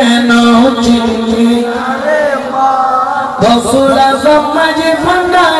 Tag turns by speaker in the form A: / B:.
A: কেন চিনি বসুরা সমাজ ভান্ডার